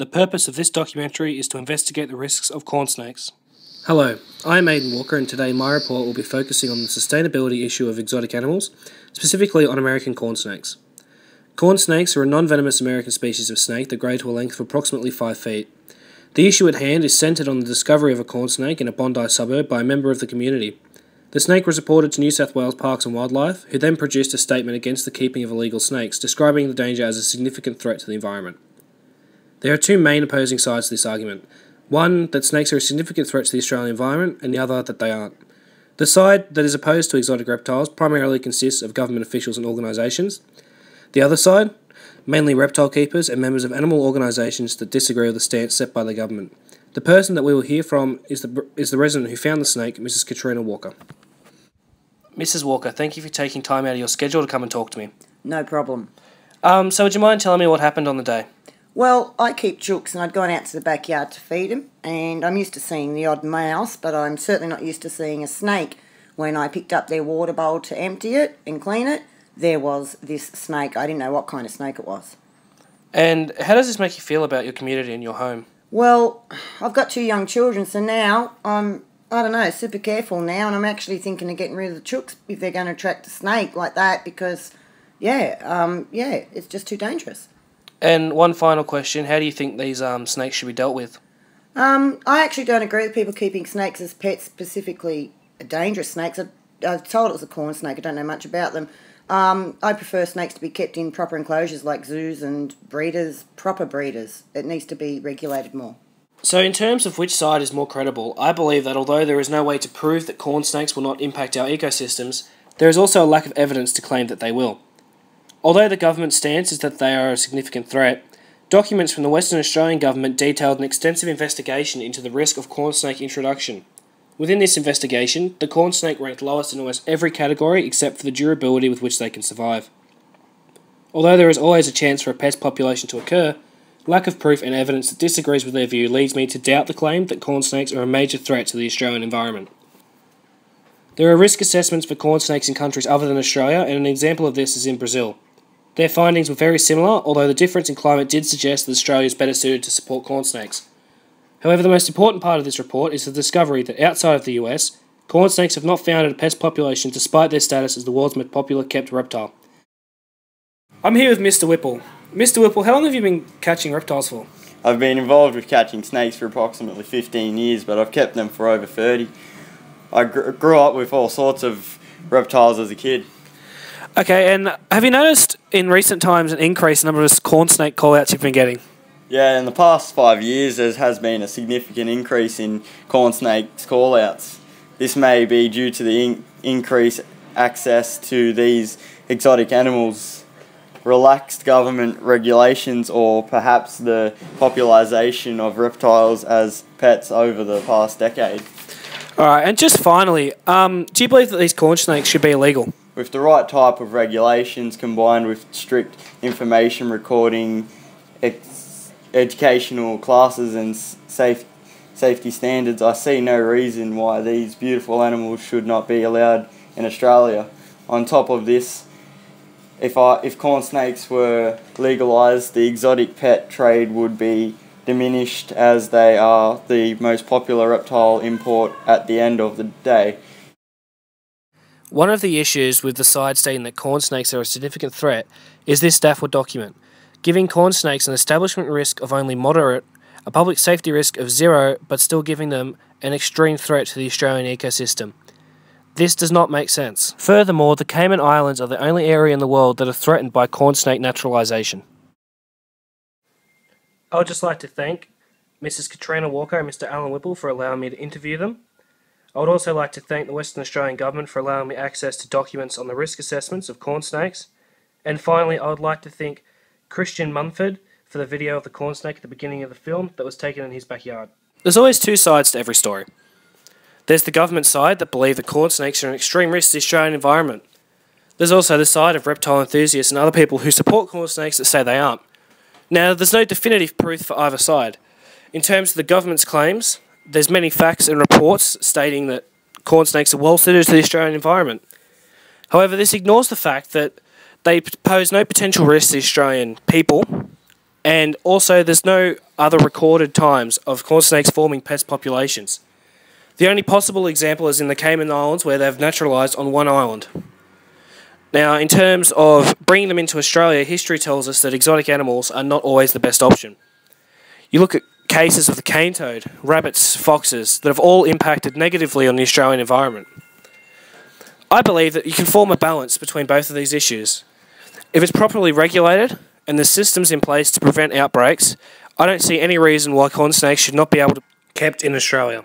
The purpose of this documentary is to investigate the risks of corn snakes. Hello, I'm Aydan Walker, and today my report will be focusing on the sustainability issue of exotic animals, specifically on American corn snakes. Corn snakes are a non venomous American species of snake that grow to a length of approximately 5 feet. The issue at hand is centred on the discovery of a corn snake in a Bondi suburb by a member of the community. The snake was reported to New South Wales Parks and Wildlife, who then produced a statement against the keeping of illegal snakes, describing the danger as a significant threat to the environment. There are two main opposing sides to this argument one, that snakes are a significant threat to the Australian environment, and the other, that they aren't. The side that is opposed to exotic reptiles primarily consists of government officials and organisations. The other side, mainly reptile keepers and members of animal organisations that disagree with the stance set by the government. The person that we will hear from is the, is the resident who found the snake, Mrs. Katrina Walker. Mrs. Walker, thank you for taking time out of your schedule to come and talk to me. No problem. Um, so, would you mind telling me what happened on the day? Well, I keep chooks and I'd gone out to the backyard to feed them, and I'm used to seeing the odd mouse, but I'm certainly not used to seeing a snake. When I picked up their water bowl to empty it and clean it, there was this snake. I didn't know what kind of snake it was. And how does this make you feel about your community and your home? Well, I've got two young children, so now I'm, I don't know, super careful now, and I'm actually thinking of getting rid of the chooks if they're going to attract a snake like that because, yeah, um, yeah, it's just too dangerous. And one final question: How do you think these um, snakes should be dealt with? Um, I actually don't agree with people keeping snakes as pets, specifically dangerous snakes. I, I was told it was a corn snake. I don't know much about them. Um, I prefer snakes to be kept in proper enclosures like zoos and breeders, proper breeders. It needs to be regulated more. So, in terms of which side is more credible, I believe that although there is no way to prove that corn snakes will not impact our ecosystems, there is also a lack of evidence to claim that they will. Although the government's stance is that they are a significant threat, documents from the Western Australian government detailed an extensive investigation into the risk of corn snake introduction. Within this investigation, the corn snake ranked lowest in almost every category except for the durability with which they can survive. Although there is always a chance for a pest population to occur, lack of proof and evidence that disagrees with their view leads me to doubt the claim that corn snakes are a major threat to the Australian environment. There are risk assessments for corn snakes in countries other than Australia, and an example of this is in Brazil. Their findings were very similar, although the difference in climate did suggest that Australia is better suited to support corn snakes. However, the most important part of this report is the discovery that outside of the US, corn snakes have not founded a pest population despite their status as the world's most popular kept reptile. I'm here with Mr. Whipple. Mr. Whipple, how long have you been catching reptiles for? I've been involved with catching snakes for approximately 15 years, but I've kept them for over 30. I gr- grew up with all sorts of reptiles as a kid. Okay, and have you noticed in recent times an increase in the number of corn snake call-outs you've been getting? Yeah, in the past five years, there has been a significant increase in corn snakes call-outs. This may be due to the in- increased access to these exotic animals, relaxed government regulations, or perhaps the popularization of reptiles as pets over the past decade. All right, and just finally, um, do you believe that these corn snakes should be illegal? With the right type of regulations combined with strict information recording, educational classes, and safe, safety standards, I see no reason why these beautiful animals should not be allowed in Australia. On top of this, if I, if corn snakes were legalised, the exotic pet trade would be diminished as they are the most popular reptile import at the end of the day. One of the issues with the side stating that corn snakes are a significant threat is this Stafford document, giving corn snakes an establishment risk of only moderate, a public safety risk of zero, but still giving them an extreme threat to the Australian ecosystem. This does not make sense. Furthermore, the Cayman Islands are the only area in the world that are threatened by corn snake naturalisation. I would just like to thank Mrs. Katrina Walker and Mr. Alan Whipple for allowing me to interview them. I would also like to thank the Western Australian Government for allowing me access to documents on the risk assessments of corn snakes. And finally, I would like to thank Christian Munford for the video of the corn snake at the beginning of the film that was taken in his backyard. There's always two sides to every story. There's the government side that believe that corn snakes are an extreme risk to the Australian environment. There's also the side of reptile enthusiasts and other people who support corn snakes that say they aren't. Now, there's no definitive proof for either side. In terms of the government's claims, there's many facts and reports stating that corn snakes are well suited to the Australian environment. However, this ignores the fact that they pose no potential risk to Australian people, And also, there's no other recorded times of corn snakes forming pest populations. The only possible example is in the Cayman Islands, where they've naturalised on one island. Now, in terms of bringing them into Australia, history tells us that exotic animals are not always the best option. You look at cases of the cane toad, rabbits, foxes that have all impacted negatively on the Australian environment. I believe that you can form a balance between both of these issues. If it's properly regulated and the systems in place to prevent outbreaks, I don't see any reason why corn snakes should not be able to be kept in Australia.